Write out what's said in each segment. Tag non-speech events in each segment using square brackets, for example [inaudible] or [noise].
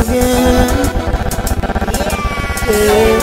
again. Yeah.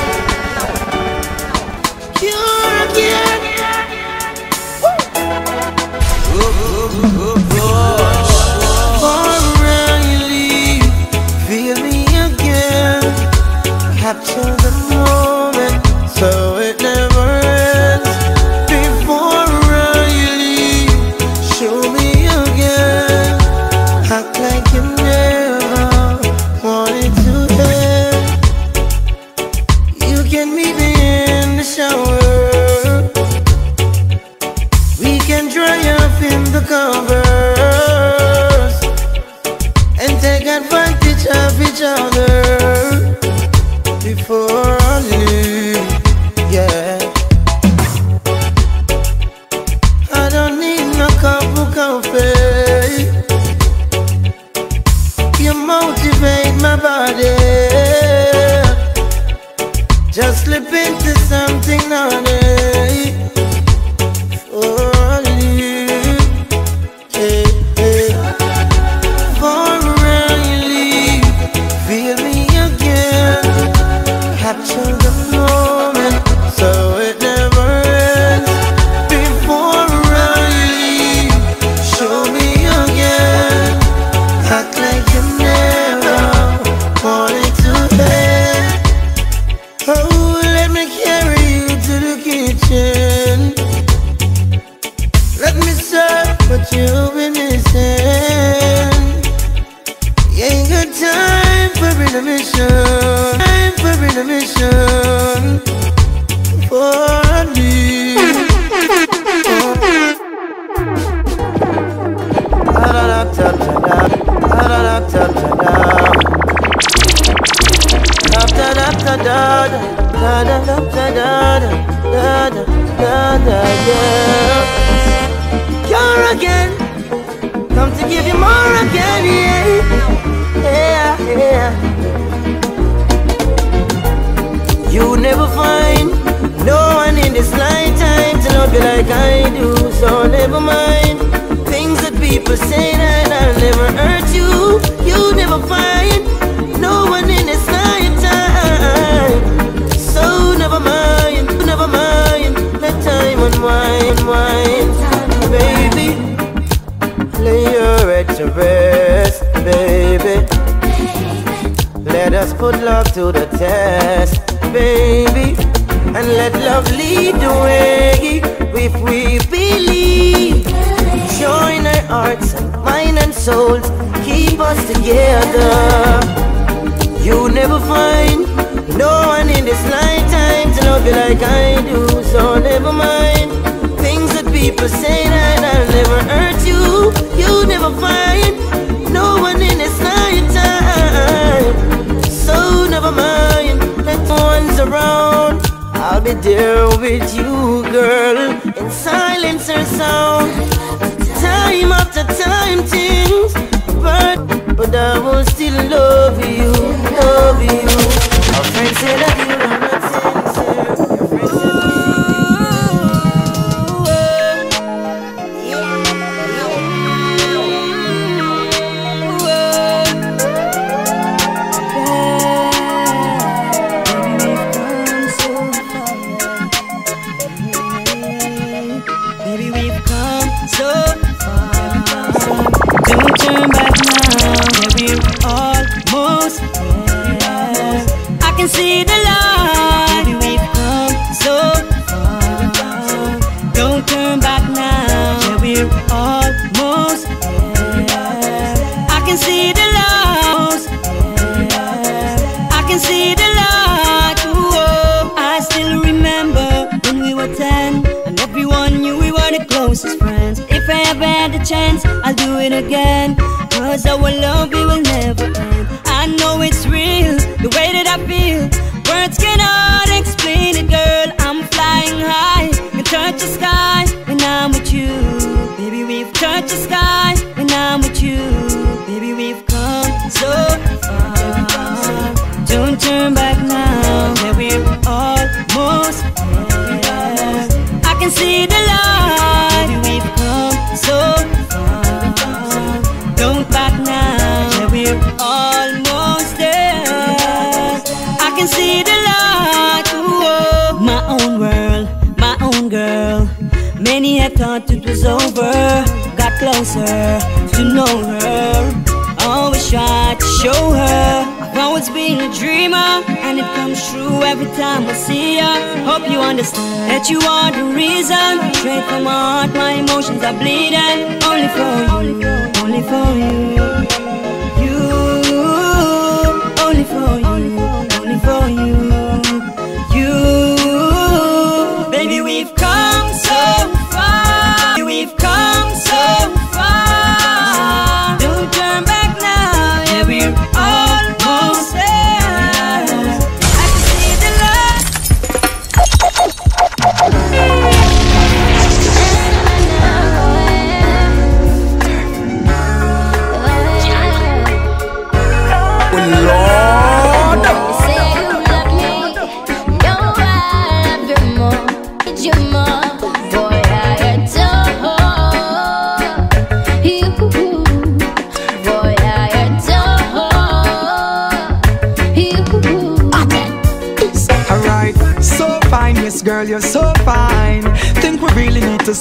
advantage of each other. Before just put love to the test, baby. And let love lead the way if we believe. Join our hearts and mind and souls, keep us together. You'll never find no one in this lifetime to love you like I do, so never mind. Things that people say that I'll never hurt you, you'll never find no one in this lifetime never mind. let That one's around. I'll be there with you, girl, in silence or sound. Time after time, things but but I will still love you, love you. My friends say that you again. Cause our love can see the light. My own world, my own girl. Many had thought it was over. Got closer to know her. Always tried to show her. I've always been a dreamer, and it comes true every time I see her. Hope you understand that you are the reason. Straight from my heart, my emotions are bleeding. Only for you, only for you. You, only for you for you.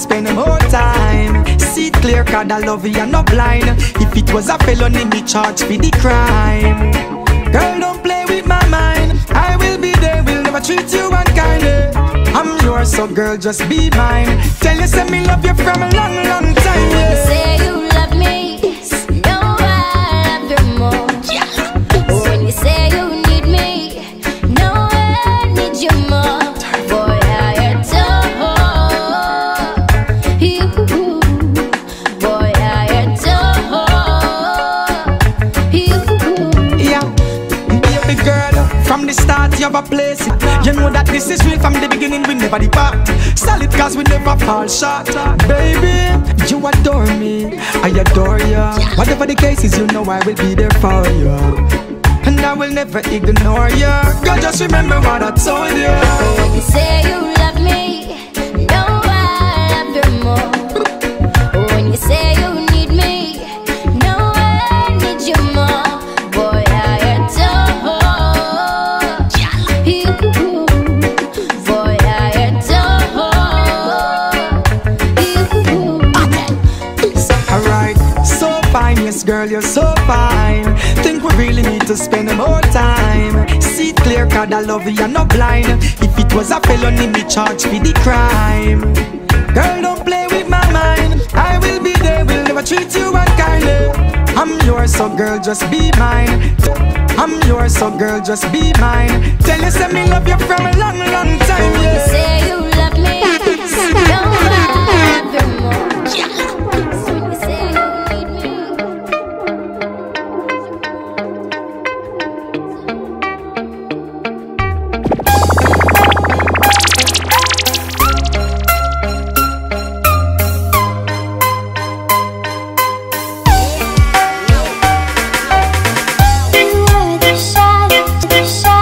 Spend more time. See it clear, cause I love you, you're not blind. If it was a felony, me charge for the crime. Girl, don't play with my mind. I will be there, will never treat you unkindly. I'm yours, so girl, just be mine. Tell you, say me love you from a long, long time. Yeah. Say you cause we never fall short. Baby, you adore me, I adore you. Whatever the case is, you know I will be there for you. And I will never ignore you. Girl, just remember what I told you. You say you love fine, girl, you're so fine. Think we really need to spend more time. See it clear, cause I love you, you're not blind. If it was a felony, me charge for the crime. Girl, don't play with my mind. I will be there, will never treat you unkindly. I'm yours, so girl, just be mine. I'm yours, so girl, just be mine. Tell you, say me love you from a long, long time. When you Yeah. say you love me, know I love you more. Shadow,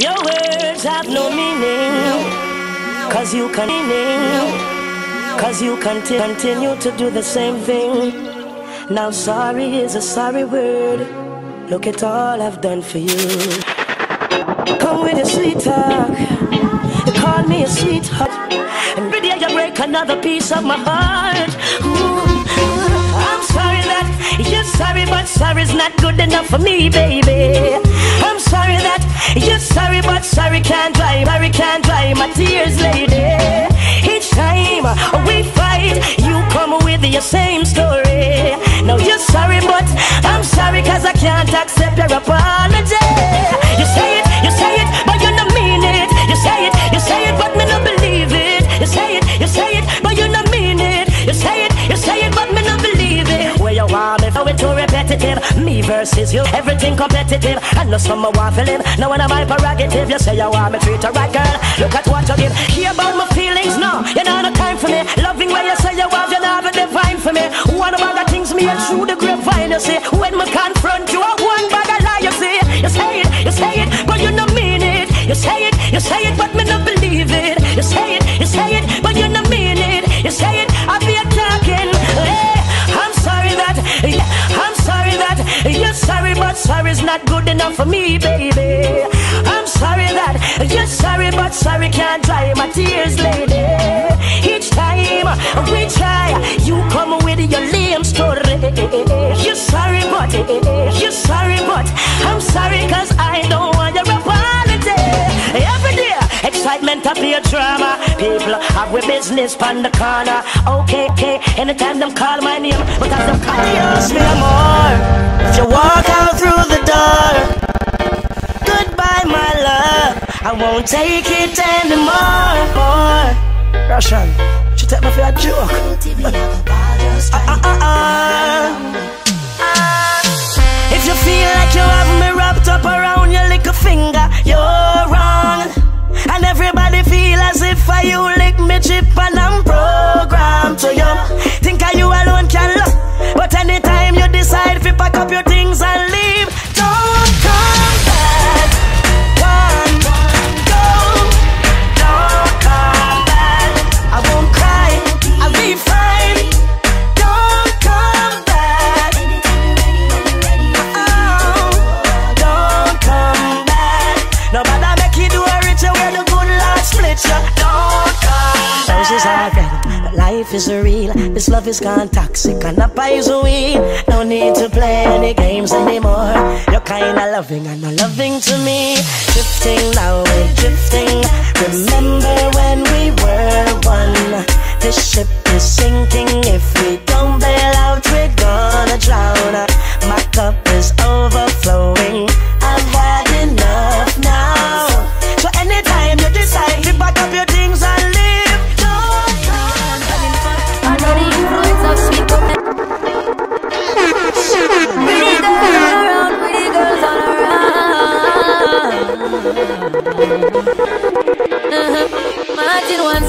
Your words have no meaning. Cause you. Cause you conti- continue to do the same thing. Now sorry is a sorry word. Look at all I've done for you. Come with your sweet talk. You call me a sweetheart. And every day you break another piece of my heart. Ooh, I'm sorry that you're sorry, but sorry's not good enough for me, baby. I'm sorry that you're sorry, but sorry can't dry, sorry can't dry my tears, lady. Each time we fight, you come with your same story. Now you're sorry, but I'm sorry cause I can't accept your apology. You say it, you say it, Versus you, everything competitive. I know some want to. Now when I'm my prerogative, you say you want me treat her right, girl. Look at what you give. Hear about my feelings, no, you know no time for me. Loving where you say you want, you know have a divine for me. One of the things me and through the grapevine, you see. When me confront you, I one bag of lie, you see. You say it, you say it, but you don't mean it. You say it, you say it, but sorry's not good enough for me, baby. I'm sorry that you're sorry, but sorry can't dry my tears, lady. Each time we try, you come with your lame story. You're sorry, but you're sorry, but your drama. People have with business on the corner. Okay, okay, anytime them call my name, but as them call yours, me more. If you walk out through the door, goodbye, my love. I won't take it anymore. More. Russian, she take me for a joke. Ah, ah, ah. If you feel like you have me wrapped up around your little finger, you're wrong. And everybody as if I you lick me chip and I'm programmed to you. Think I you alone can love, but anytime you decide to pack up your things and leave, life is real. This love is gone toxic and not poison weed. No need to play any games anymore. You're kinda loving and not loving to me. Drifting now, we're drifting. Remember when we were one? This ship is sinking. If we don't bail out, we're gonna drown. My cup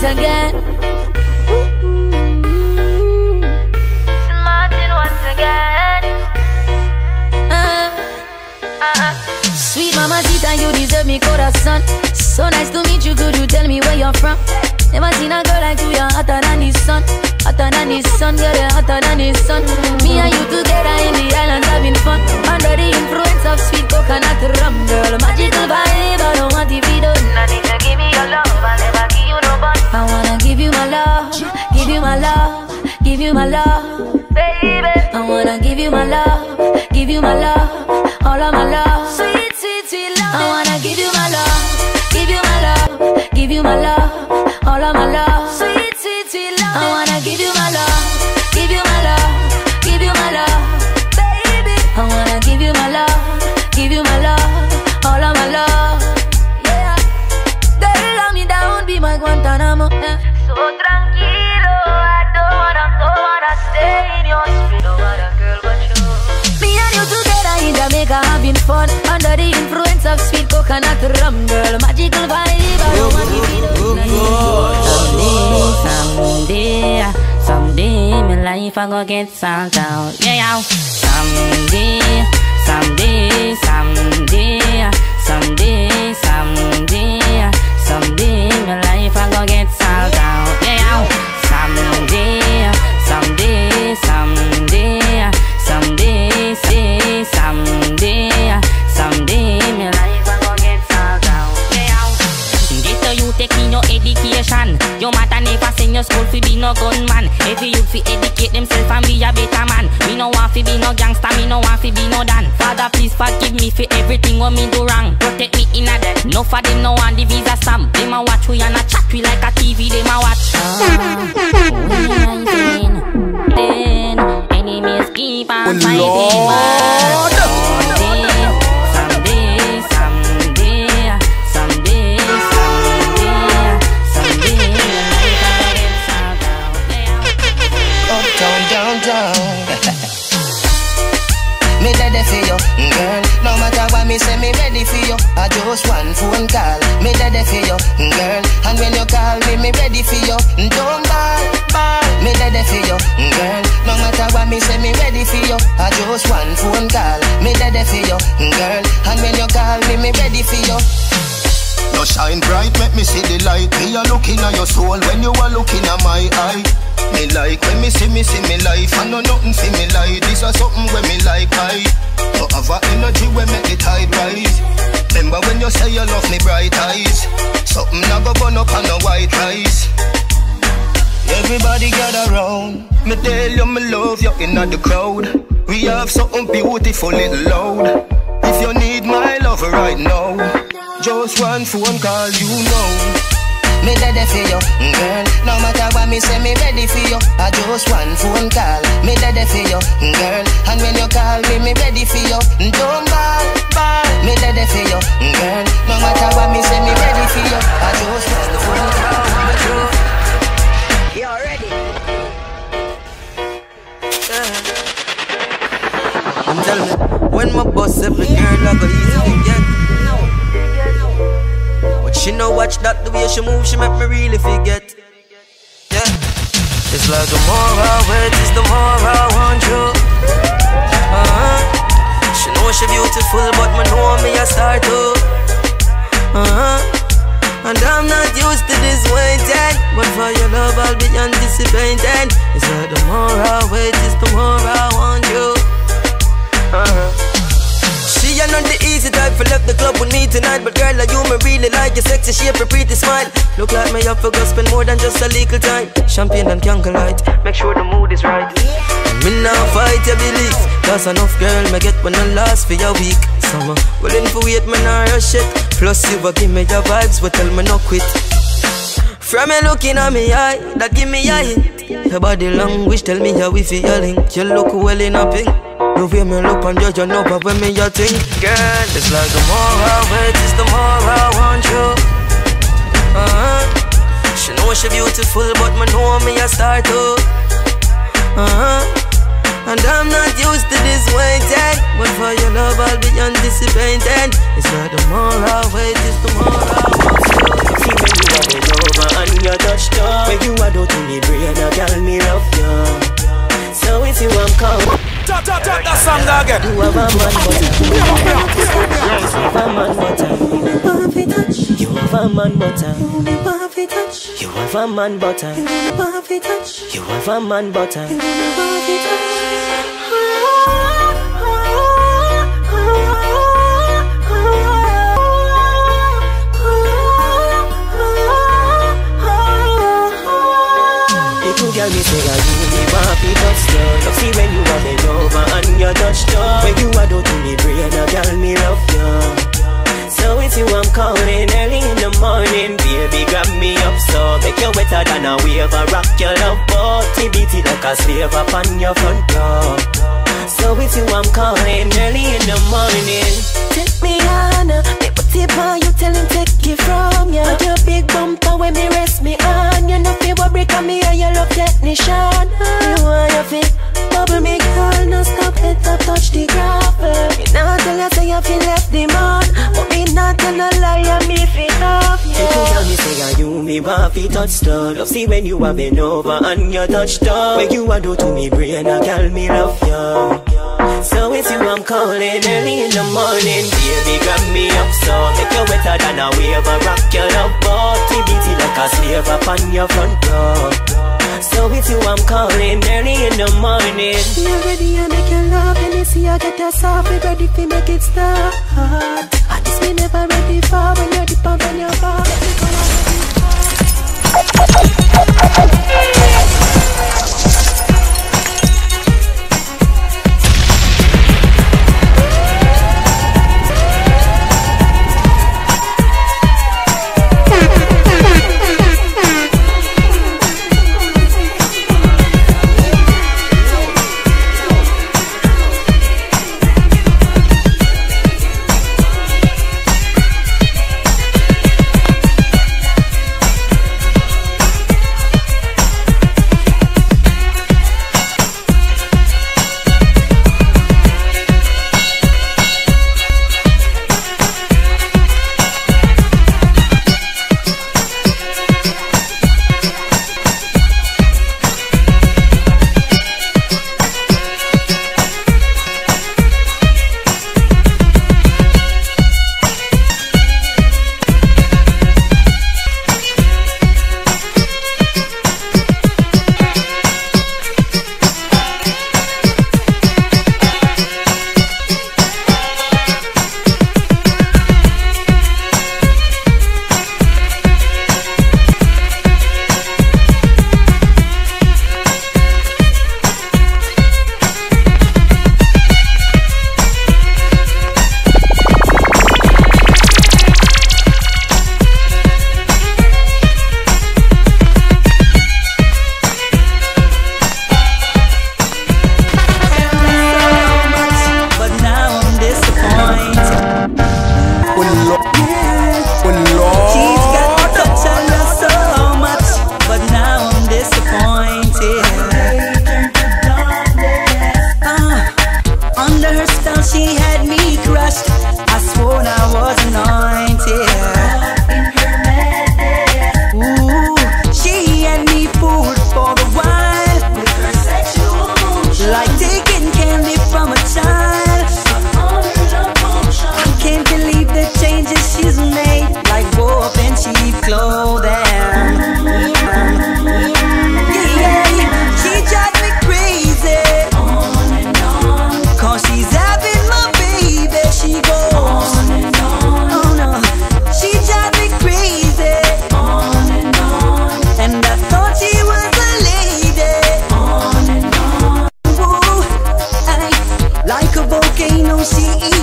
once again. Martin once again. Uh-huh. Uh-huh. Sweet mama Sita, you deserve me corazon. So nice to meet you. Could you tell me where you're from? Never seen a girl like you. You're hotter than the sun. Hotter than the sun, girl. You're hotter than the sun. Me and you together in the islands having fun. Under the influence of sweet coconut rum, girl. Magical vibe. I don't want to be done. To give me your love. I wanna give you my love. Give you my love. Give you my love. Baby. I wanna give you my love. Give you my love. All of my love. Coconut rum Girl, magical vibe I don't want to be Someday, someday, someday, my life I go get sold out. Yeah, yeah. Someday, someday, someday, someday, someday, someday, my fi educate themselves and be a better man. Me no want fi be no gangster, me no want fi be no dan. Father, please forgive me for everything what me do wrong. Protect me in a death. No for them no want the visa stamp. Them a watch we and a chat we like a TV. Them a watch. [laughs] Then enemies keep on oh, fighting. Phone call. Me ready for you, girl. And when you call me, me ready for you. Don't ball, ball. Me ready for you, girl. No matter what me say, me ready for you. I just one phone call. Me ready for you, girl. And when you call me, me ready for you. You shine bright, make me see the light. Me a looking at your soul when you are looking at my eye. Me like when me see me see me life. I know nothing see me like this is something when me like I. You have a energy when make the tide rise. Remember when you say you love me bright eyes. Something I go burn up on a white rice. Everybody gather round. Me tell you me love you in the crowd. We have something beautiful little loud. If you need my love right now, just one phone call, you know. Me ready for you, mm, girl. No matter what me say, me ready for you. I just one phone call. Me ready for you, mm, girl. And when you call me, me ready for you. Mm, don't ball. Me ready for you, girl. No matter what me say, me ready for you. I just one phone call. You ready? And tell me, when my boss every girl I go to get. But she no watch that the way she move, she make me really forget. Yeah, it's like the more I wait, is the more I want you. She beautiful, but me know me a star too. Uh-huh. And I'm not used to this waiting But for your love I'll be anticipating It's like the more I wait is the more I want you uh-huh. She are not the easy type for left the club with me tonight But girl like you me really like your sexy shape, your pretty smile. Look like me up for spend more than just a little time. Champagne and candlelight, make sure the mood is right. Me now fight your belief Cause enough girl me get when I last for your week. Summer, uh, willing for wait me nah rush it. Plus you give me your vibes but tell me no quit From you looking at me eye, that give me hint Your body language tell me how we feel your You look well in a pink. The way me look and judge you know but when me you think. Girl, it's like the more I wait is the more I want you. Uh-huh. She know she beautiful but me know me a star too. Uh-huh. And I'm not used to this waiting But for your love I'll be anticipating It's like the more I wait is the more I want See when you are bend over and you touch down When you are do to me brain, a girl me love you So it's you I'm calling Tap, tap, tap that song again. You have a man butter You have a man butter You have a man butter You have a man butter You have a man butter Girl, me say that you me want fi touch down You see when you are bend over and you touch down When you are do to me brain, a girl me love you So it's you I'm calling early in the morning Baby, grab me up so Make you wetter than a wave I rock your love boat beat it like a slave upon your front door. So it's you I'm calling early in the morning fi Love see when you have been over and you touch down When you a do to me brain, a girl me love you So it's you I'm calling early in the morning Baby, grab me up so Make you wetter than a wave I rock your love boat. Beat it like a slave upon your front door. So it's you I'm calling early in the morning You ready to make your love Let me see you get your soft Be ready to make it start And this me never ready for When you're deep on your bar Bye. 心意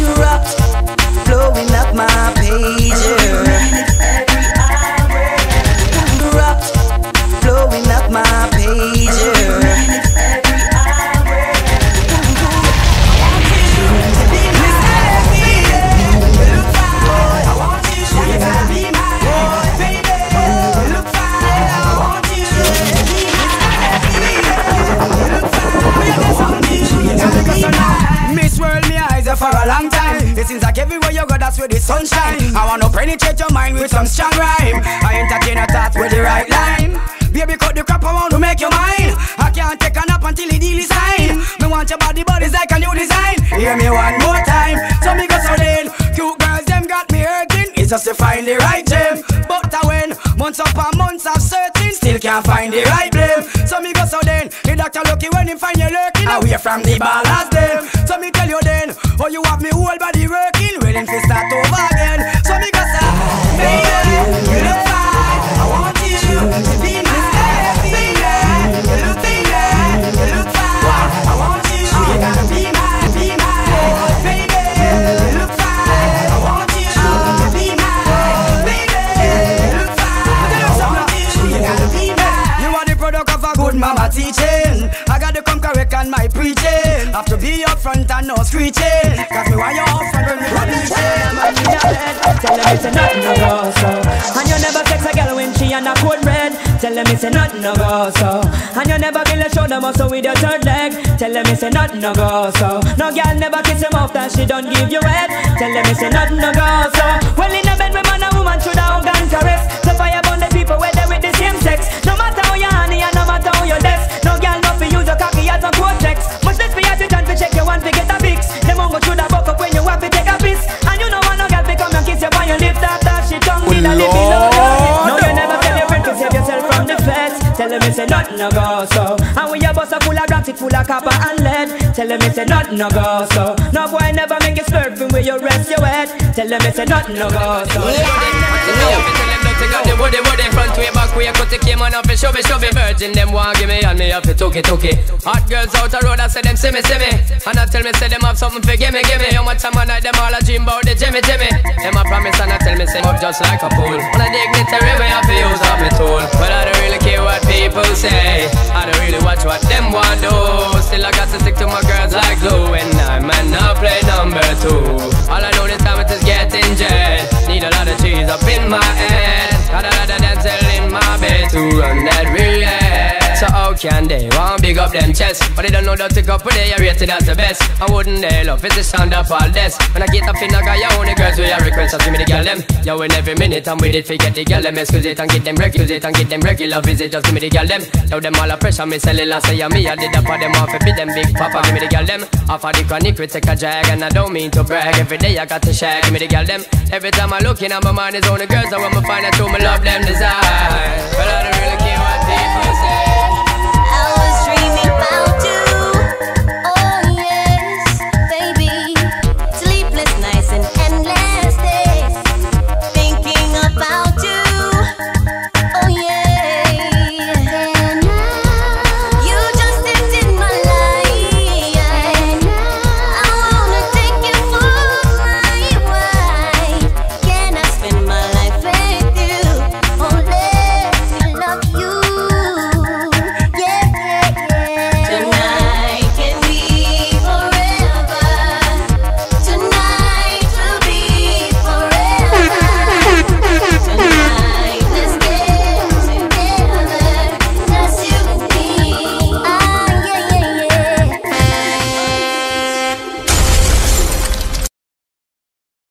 penetrate your mind with some strong rhyme. I entertain a thoughts with the right line. Baby, cut the crap around to make you mine. I can't take a nap until the deal is signed. Me want your body, body's like a new design. Hear me one more time. So me go so then. Cute girls, them got me hurting. It's just to find the right gem. But uh, I win months upon months of searching, still can't find the right blame. So me go so then. The doctor lucky when him find you lurking away from the ballast them. So me tell you then, oh you have me whole body working, willing to start over front and no screeching. Cause me want you up front when me run Tell them it's a nothing no go so. And you never sex a girl when she and a code red. Tell them it's a nothing no go so. And you never feel a shoulder muscle with your third leg. Tell them it's a nothing no go so. No girl never kiss him off that she don't give you head. Tell them it's a nothing no go so. Well in a bed with man and woman should have organ caress Tell them it's a nothing no go so. And when your bus a full of it full of copper and lead. Tell them it's a nothing no go so. No boy never make you slurp from where you rest your head. Tell them it's a nothing no go so. Take out the woody woody front way back way. Cut the came on up and show me show me. Virgin them want give me and me up to took it took it. Hot girls out the road I say them see me see me. And I tell me say them have something for give me give me How much time I night them all a dream about the Jimmy Jimmy. Them a promise and I tell me say up just like a fool. pool On a dignitary way I feel use up me tool. But I don't really care what people say. I don't really watch what them want do Still I got to stick to my girls like glue. And I might not play number two. All I know this time is getting jet. Need a lot of cheese up in my head. Got a lot of damsel in my bed to run that relay So how can they? Want big up them chests But they don't know that to go for they are rated as the best. I wouldn't they love is the sound of all this. When I get up in a guy, you only girls with your request Just give me the girl them. Yo, in every minute I'm with it, forget the girl them Excuse it and get them regular, it and get them regular visit Just give me the girl them. Yo, them all a pressure, me sell it last say me I did up for them off, be them big papa Give me the girl them. Off of the chronic, we take a drag And I don't mean to brag. Every day I got to share, give me the girl them. Every time I look in, my mind is on the girls I want me find out who me love them design But I don't really care what people say